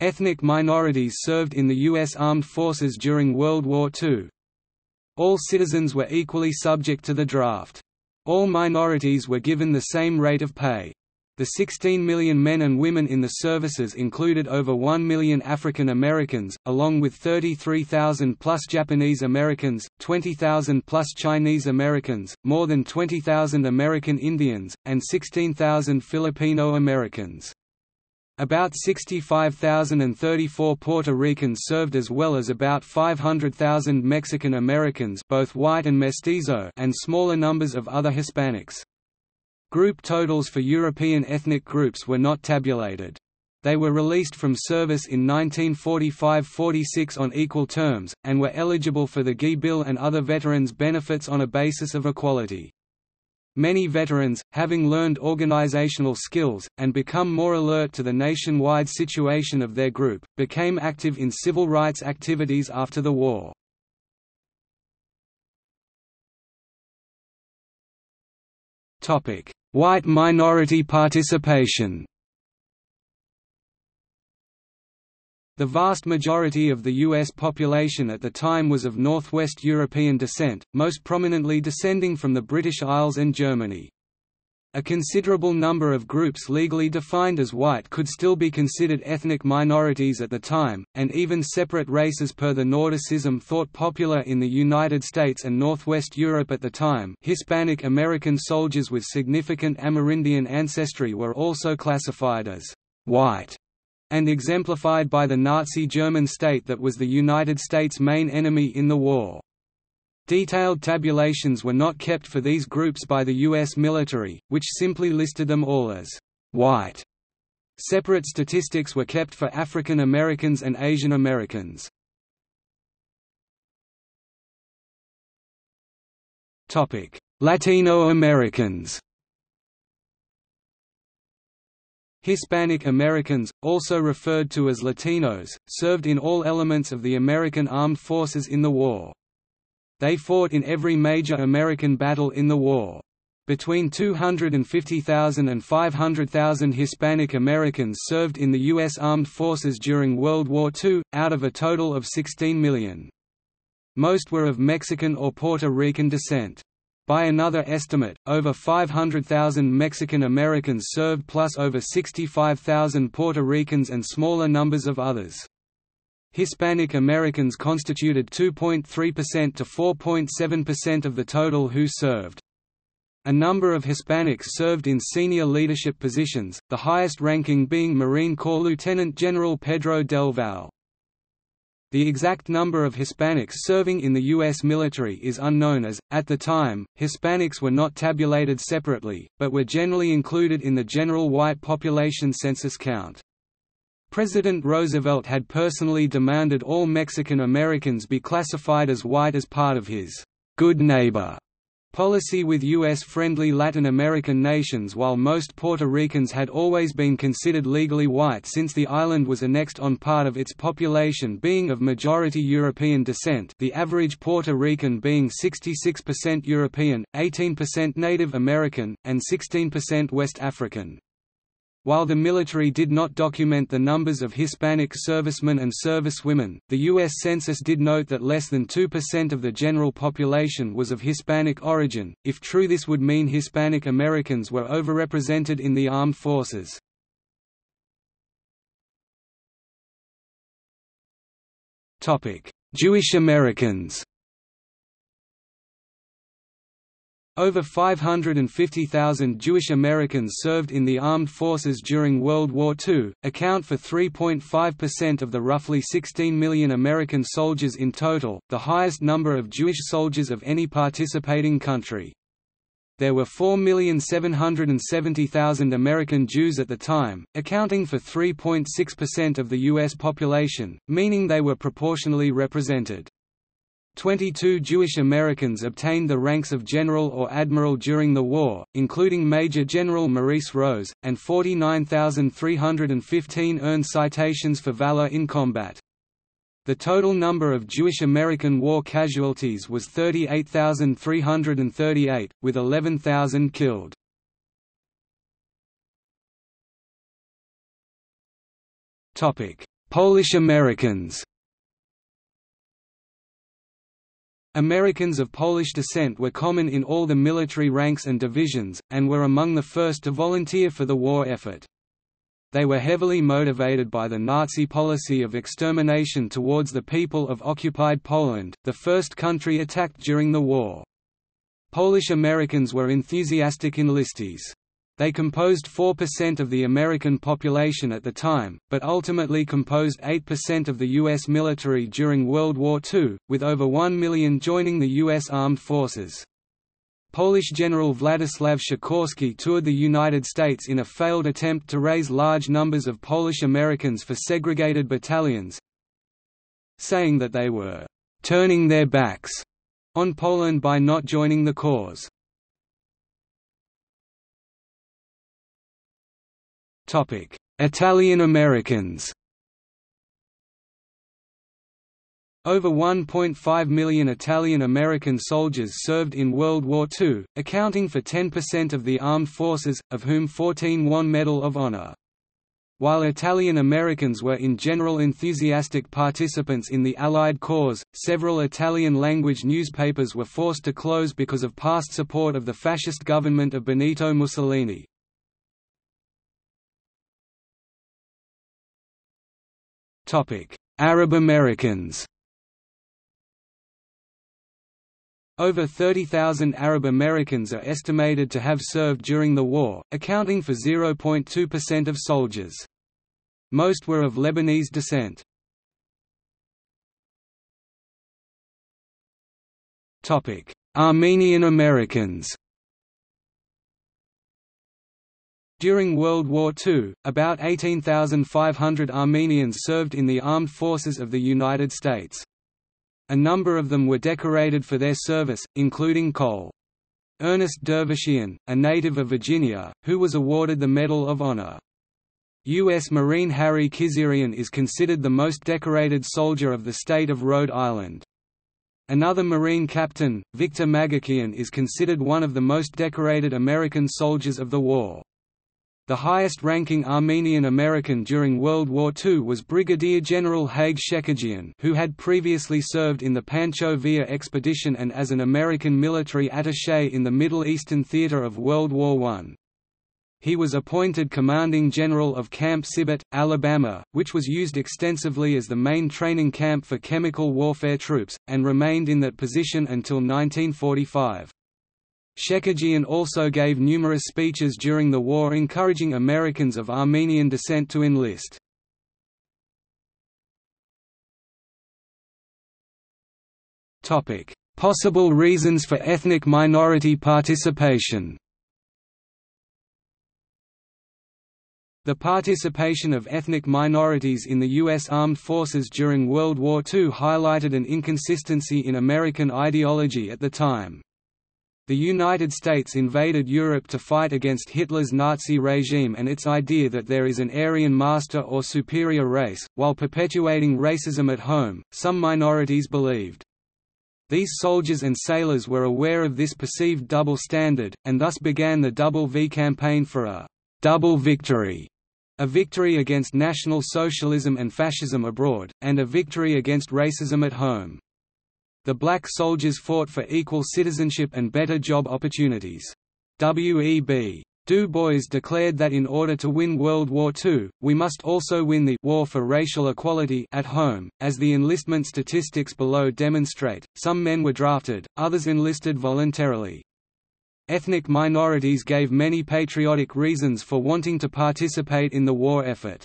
Ethnic minorities served in the U.S. Armed Forces during World War II. All citizens were equally subject to the draft. All minorities were given the same rate of pay. The 16 million men and women in the services included over 1 million African Americans, along with 33,000 plus Japanese Americans, 20,000 plus Chinese Americans, more than 20,000 American Indians, and 16,000 Filipino Americans. About 65,034 Puerto Ricans served as well as about 500,000 Mexican Americans both white and mestizo and smaller numbers of other Hispanics. Group totals for European ethnic groups were not tabulated. They were released from service in 1945–46 on equal terms, and were eligible for the GI Bill and other veterans' benefits on a basis of equality. Many veterans, having learned organizational skills, and become more alert to the nationwide situation of their group, became active in civil rights activities after the war. White minority participation The vast majority of the U.S. population at the time was of Northwest European descent, most prominently descending from the British Isles and Germany. A considerable number of groups legally defined as white could still be considered ethnic minorities at the time, and even separate races per the Nordicism thought popular in the United States and Northwest Europe at the time Hispanic American soldiers with significant Amerindian ancestry were also classified as «white» and exemplified by the Nazi German state that was the United States' main enemy in the war. Detailed tabulations were not kept for these groups by the U.S. military, which simply listed them all as white. Separate statistics were kept for African Americans and Asian Americans. Latino Americans Hispanic Americans, also referred to as Latinos, served in all elements of the American armed forces in the war. They fought in every major American battle in the war. Between 250,000 and 500,000 Hispanic Americans served in the U.S. Armed Forces during World War II, out of a total of 16 million. Most were of Mexican or Puerto Rican descent. By another estimate, over 500,000 Mexican Americans served plus over 65,000 Puerto Ricans and smaller numbers of others. Hispanic Americans constituted 2.3% to 4.7% of the total who served. A number of Hispanics served in senior leadership positions, the highest ranking being Marine Corps Lieutenant General Pedro Del Valle. The exact number of Hispanics serving in the U.S. military is unknown as, at the time, Hispanics were not tabulated separately, but were generally included in the general white population census count. President Roosevelt had personally demanded all Mexican Americans be classified as white as part of his «good neighbor» policy with U.S.-friendly Latin American nations while most Puerto Ricans had always been considered legally white since the island was annexed on part of its population being of majority European descent the average Puerto Rican being 66% European, 18% Native American, and 16% West African. While the military did not document the numbers of Hispanic servicemen and servicewomen, the U.S. Census did note that less than 2% of the general population was of Hispanic origin. If true, this would mean Hispanic Americans were overrepresented in the armed forces. Jewish Americans Over 550,000 Jewish Americans served in the armed forces during World War II, account for 3.5% of the roughly 16 million American soldiers in total, the highest number of Jewish soldiers of any participating country. There were 4,770,000 American Jews at the time, accounting for 3.6% of the U.S. population, meaning they were proportionally represented. 22 Jewish Americans obtained the ranks of general or admiral during the war, including Major General Maurice Rose, and 49,315 earned citations for valor in combat. The total number of Jewish American war casualties was 38,338, with 11,000 killed. Polish Americans Americans of Polish descent were common in all the military ranks and divisions, and were among the first to volunteer for the war effort. They were heavily motivated by the Nazi policy of extermination towards the people of occupied Poland, the first country attacked during the war. Polish Americans were enthusiastic enlistees. They composed 4% of the American population at the time, but ultimately composed 8% of the U.S. military during World War II, with over 1 million joining the U.S. Armed Forces. Polish General Władysław Sikorski toured the United States in a failed attempt to raise large numbers of Polish Americans for segregated battalions, saying that they were «turning their backs» on Poland by not joining the cause. Italian Americans Over 1.5 million Italian American soldiers served in World War II, accounting for 10% of the armed forces, of whom 14 won Medal of Honor. While Italian Americans were in general enthusiastic participants in the Allied cause, several Italian-language newspapers were forced to close because of past support of the fascist government of Benito Mussolini. Arab Americans Over 30,000 Arab Americans are estimated to have served during the war, accounting for 0.2% of soldiers. Most were of Lebanese descent. Armenian Americans During World War II, about 18,500 Armenians served in the armed forces of the United States. A number of them were decorated for their service, including Col. Ernest Dervishian, a native of Virginia, who was awarded the Medal of Honor. U.S. Marine Harry Kizirian is considered the most decorated soldier of the state of Rhode Island. Another Marine captain, Victor Maghakian is considered one of the most decorated American soldiers of the war. The highest-ranking Armenian American during World War II was Brigadier General Haig Shekerjian who had previously served in the Pancho Villa expedition and as an American military attaché in the Middle Eastern theater of World War I. He was appointed commanding general of Camp Sibert, Alabama, which was used extensively as the main training camp for chemical warfare troops, and remained in that position until 1945. Shekerjian also gave numerous speeches during the war encouraging Americans of Armenian descent to enlist. Possible reasons for ethnic minority participation The participation of ethnic minorities in the U.S. Armed Forces during World War II highlighted an inconsistency in American ideology at the time. The United States invaded Europe to fight against Hitler's Nazi regime and its idea that there is an Aryan master or superior race, while perpetuating racism at home, some minorities believed. These soldiers and sailors were aware of this perceived double standard, and thus began the Double V campaign for a «double victory» a victory against National Socialism and Fascism abroad, and a victory against racism at home the black soldiers fought for equal citizenship and better job opportunities. W.E.B. Du Bois declared that in order to win World War II, we must also win the war for racial equality at home. As the enlistment statistics below demonstrate, some men were drafted, others enlisted voluntarily. Ethnic minorities gave many patriotic reasons for wanting to participate in the war effort.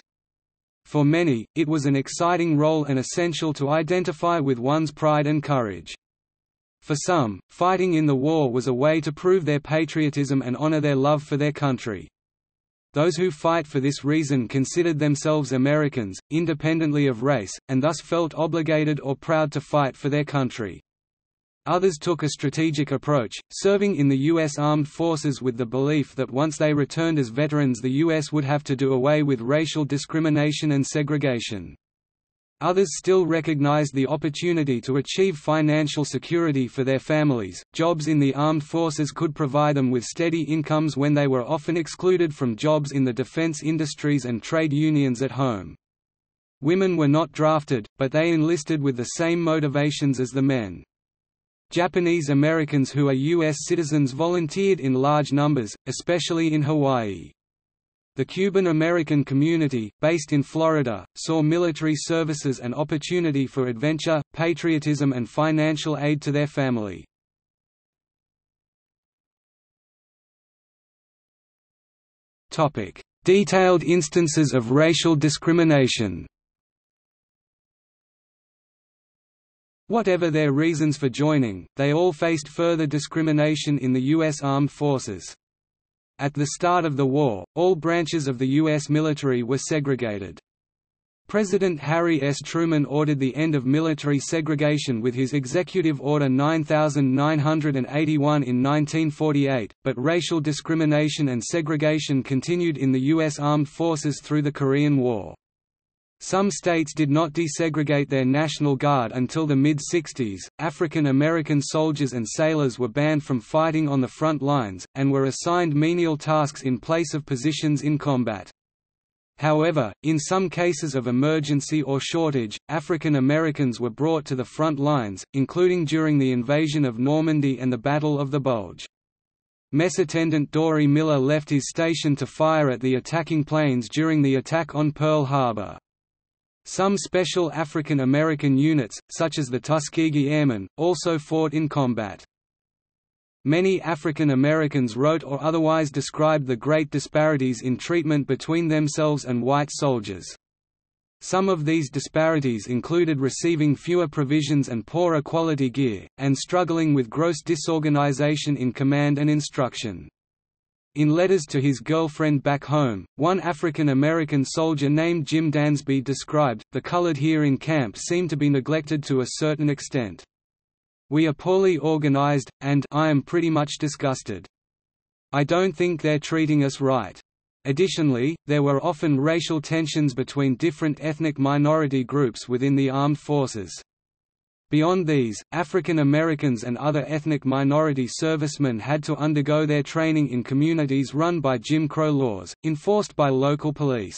For many, it was an exciting role and essential to identify with one's pride and courage. For some, fighting in the war was a way to prove their patriotism and honor their love for their country. Those who fight for this reason considered themselves Americans, independently of race, and thus felt obligated or proud to fight for their country. Others took a strategic approach, serving in the U.S. Armed Forces with the belief that once they returned as veterans the U.S. would have to do away with racial discrimination and segregation. Others still recognized the opportunity to achieve financial security for their families. Jobs in the armed forces could provide them with steady incomes when they were often excluded from jobs in the defense industries and trade unions at home. Women were not drafted, but they enlisted with the same motivations as the men. Japanese Americans who are U.S. citizens volunteered in large numbers, especially in Hawaii. The Cuban American community, based in Florida, saw military services an opportunity for adventure, patriotism and financial aid to their family. Detailed instances of racial discrimination Whatever their reasons for joining, they all faced further discrimination in the U.S. Armed Forces. At the start of the war, all branches of the U.S. military were segregated. President Harry S. Truman ordered the end of military segregation with his Executive Order 9981 in 1948, but racial discrimination and segregation continued in the U.S. Armed Forces through the Korean War. Some states did not desegregate their National Guard until the mid-60s. African American soldiers and sailors were banned from fighting on the front lines, and were assigned menial tasks in place of positions in combat. However, in some cases of emergency or shortage, African Americans were brought to the front lines, including during the invasion of Normandy and the Battle of the Bulge. Mess Attendant Dory Miller left his station to fire at the attacking planes during the attack on Pearl Harbor. Some special African American units, such as the Tuskegee Airmen, also fought in combat. Many African Americans wrote or otherwise described the great disparities in treatment between themselves and white soldiers. Some of these disparities included receiving fewer provisions and poorer quality gear, and struggling with gross disorganization in command and instruction. In letters to his girlfriend back home, one African American soldier named Jim Dansby described, the colored here in camp seem to be neglected to a certain extent. We are poorly organized, and I am pretty much disgusted. I don't think they're treating us right. Additionally, there were often racial tensions between different ethnic minority groups within the armed forces. Beyond these, African Americans and other ethnic minority servicemen had to undergo their training in communities run by Jim Crow laws, enforced by local police.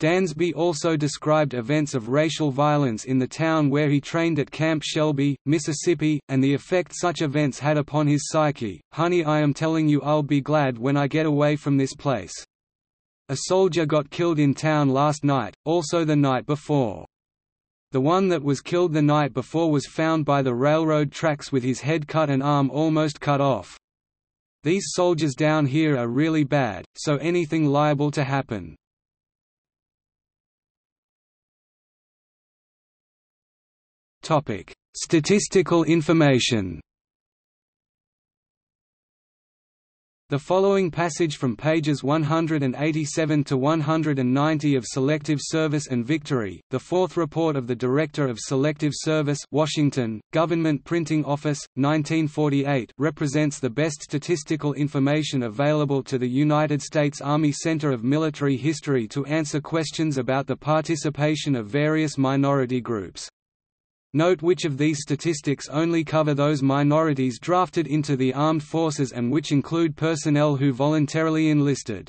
Dansby also described events of racial violence in the town where he trained at Camp Shelby, Mississippi, and the effect such events had upon his psyche. Honey I am telling you I'll be glad when I get away from this place. A soldier got killed in town last night, also the night before. The one that was killed the night before was found by the railroad tracks with his head cut and arm almost cut off. These soldiers down here are really bad, so anything liable to happen. Statistical information The following passage from pages 187 to 190 of Selective Service and Victory, the fourth report of the Director of Selective Service Washington, Government Printing Office, 1948 represents the best statistical information available to the United States Army Center of Military History to answer questions about the participation of various minority groups. Note which of these statistics only cover those minorities drafted into the armed forces and which include personnel who voluntarily enlisted.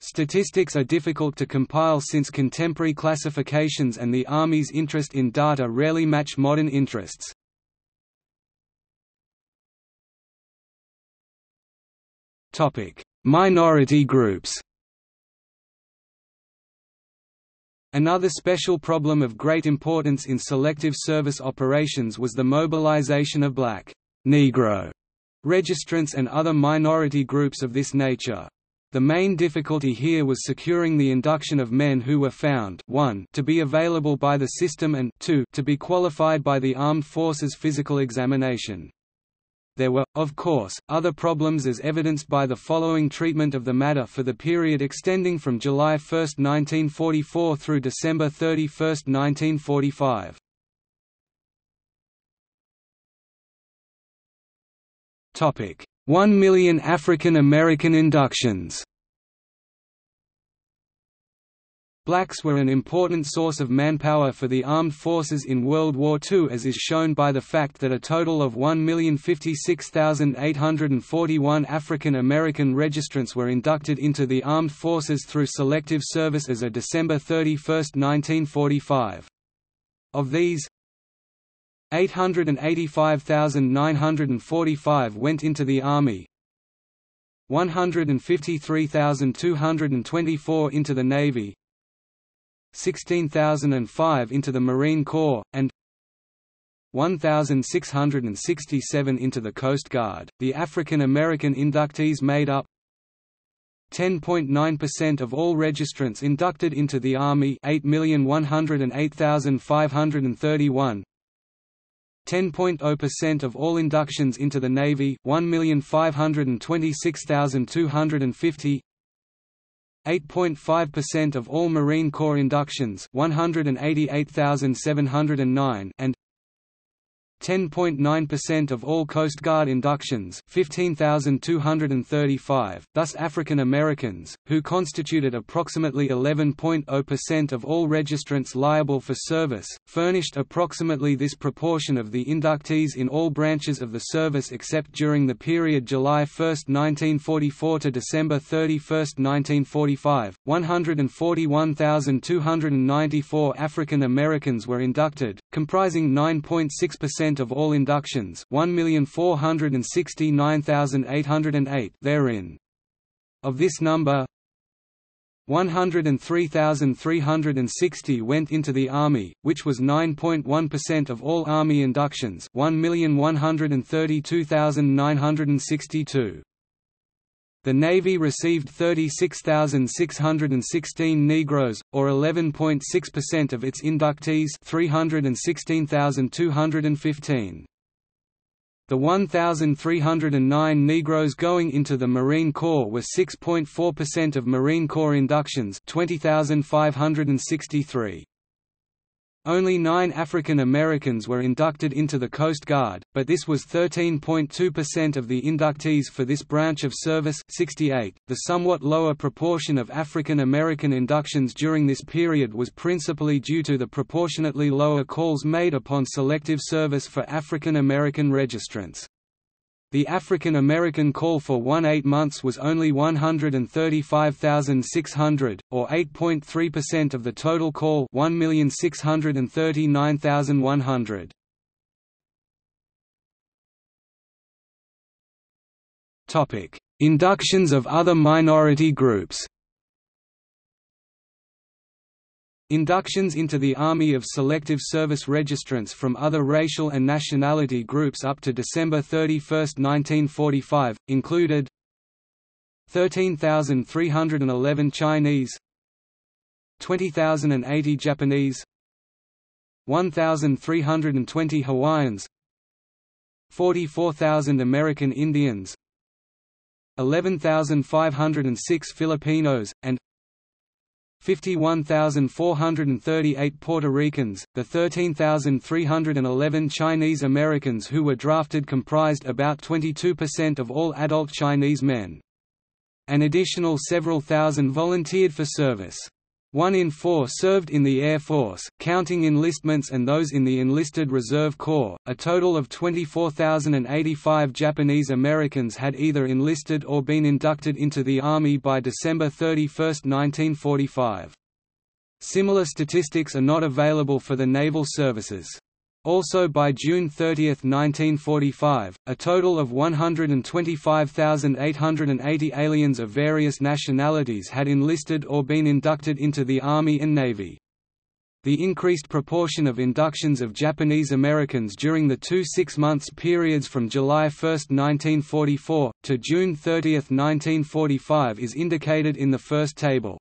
Statistics are difficult to compile since contemporary classifications and the Army's interest in data rarely match modern interests. Minority groups Another special problem of great importance in selective service operations was the mobilization of black Negro registrants and other minority groups of this nature. The main difficulty here was securing the induction of men who were found 1 to be available by the system and 2 to be qualified by the armed forces physical examination. There were, of course, other problems as evidenced by the following treatment of the matter for the period extending from July 1, 1944 through December 31, 1945. Topic: 1 million African American inductions. Blacks were an important source of manpower for the armed forces in World War II as is shown by the fact that a total of 1,056,841 African American registrants were inducted into the armed forces through selective service as of December 31, 1945. Of these, 885,945 went into the Army, 153,224 into the Navy, 16,005 into the Marine Corps, and 1,667 into the Coast Guard. The African American inductees made up 10.9% of all registrants inducted into the Army 8,108,531 10.0% of all inductions into the Navy 1,526,250 8.5% of all Marine Corps inductions 188,709 and 10.9% of all Coast Guard inductions 15,235, thus African Americans, who constituted approximately 11.0% of all registrants liable for service, furnished approximately this proportion of the inductees in all branches of the service except during the period July 1, 1944 to December 31, 1945. 141,294 African Americans were inducted, comprising 9.6% of all inductions 1,469,808 therein. Of this number, 103,360 went into the Army, which was 9.1% of all Army inductions 1,132,962. The Navy received 36,616 Negroes, or 11.6% of its inductees 316,215. The 1,309 Negroes going into the Marine Corps were 6.4% of Marine Corps inductions 20,563. Only nine African Americans were inducted into the Coast Guard, but this was 13.2% of the inductees for this branch of service 68. .The somewhat lower proportion of African American inductions during this period was principally due to the proportionately lower calls made upon selective service for African American registrants. The African American call for one eight months was only 135,600, or 8.3% of the total call 1,639,100. Inductions of other minority groups Inductions into the Army of Selective Service registrants from other racial and nationality groups up to December 31, 1945, included 13,311 Chinese 20,080 Japanese 1,320 Hawaiians 44,000 American Indians 11,506 Filipinos, and 51,438 Puerto Ricans, the 13,311 Chinese Americans who were drafted comprised about 22% of all adult Chinese men. An additional several thousand volunteered for service. One in four served in the Air Force, counting enlistments and those in the enlisted Reserve Corps. A total of 24,085 Japanese Americans had either enlisted or been inducted into the Army by December 31, 1945. Similar statistics are not available for the naval services. Also by June 30, 1945, a total of 125,880 aliens of various nationalities had enlisted or been inducted into the Army and Navy. The increased proportion of inductions of Japanese Americans during the two six-months periods from July 1, 1944, to June 30, 1945 is indicated in the first table.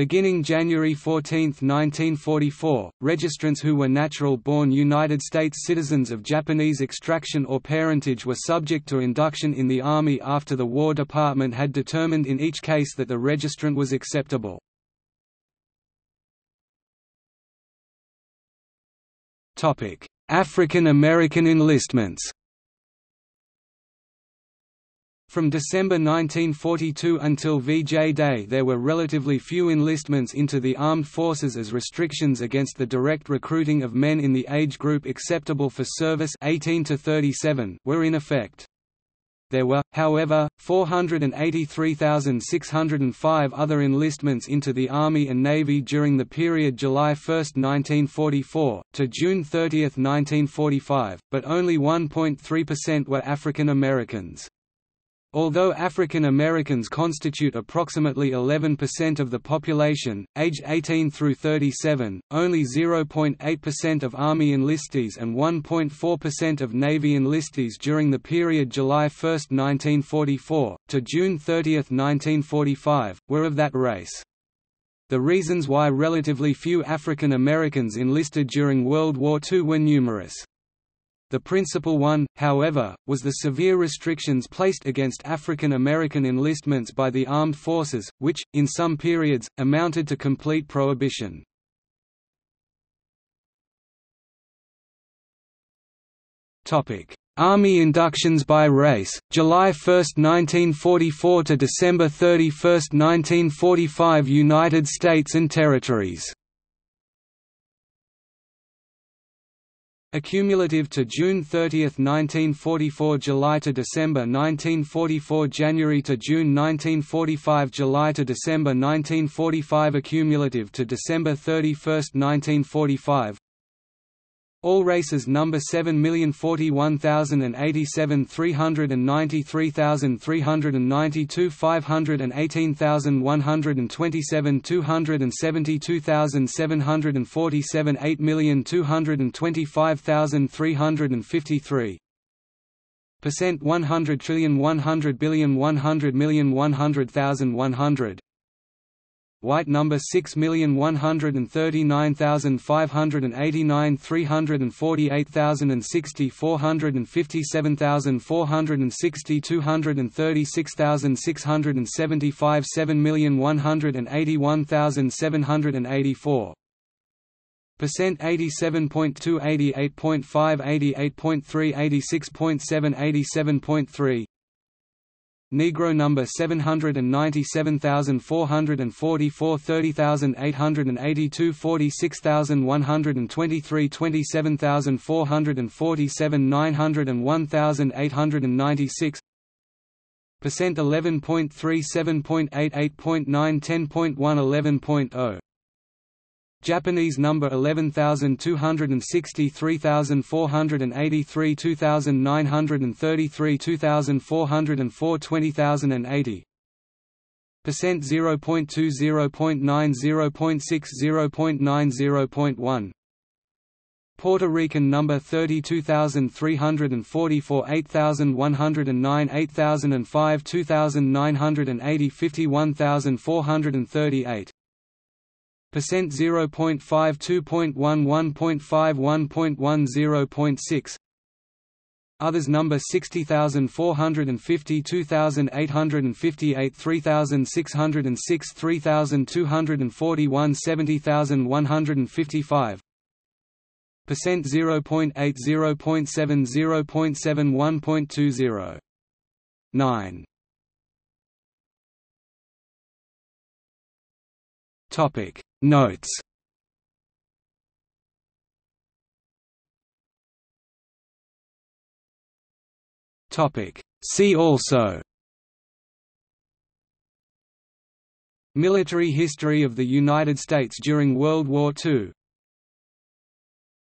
Beginning January 14, 1944, registrants who were natural-born United States citizens of Japanese extraction or parentage were subject to induction in the Army after the War Department had determined in each case that the registrant was acceptable. African American enlistments From December 1942 until VJ Day there were relatively few enlistments into the armed forces as restrictions against the direct recruiting of men in the age group acceptable for service 18 to 37 were in effect. There were, however, 483,605 other enlistments into the Army and Navy during the period July 1, 1944, to June 30, 1945, but only 1.3% were African Americans. Although African Americans constitute approximately 11% of the population, aged 18 through 37, only 0.8% of Army enlistees and 1.4% of Navy enlistees during the period July 1, 1944, to June 30, 1945, were of that race. The reasons why relatively few African Americans enlisted during World War II were numerous. The principal one, however, was the severe restrictions placed against African American enlistments by the armed forces, which, in some periods, amounted to complete prohibition. Army inductions by race, July 1, 1944 to December 31, 1945 United States and Territories Accumulative to June 30, 1944 July to December 1944 January to June 1945 July to December 1945 Accumulative to December 31, 1945 all races number 7,041,087 393,392 518,127 272,747 8,225,353 Percent 100 trillion 100 billion 100 million 100,000 100 White number 6139589 348060 457460 236675 7181784 Percent 87.2 88.5 88.3 86.7 87.3 Negro number 797,444 30,882 46,123 27,447 900 1896 Percent 11.37.8 8.9 10.1 11.0 Japanese number 11260 3483 2933 2404 20080 Percent 0.2 0.9 0.6 0.9 Puerto Rican number 32344 8109 8005 2980 51438 Percent 0.52.11.51.10.6 Others number 60450 2858 3606 3241 70155 Percent 0.8 0.7 0.71.20 9 Topic Notes. Topic. See also. Military history of the United States during World War II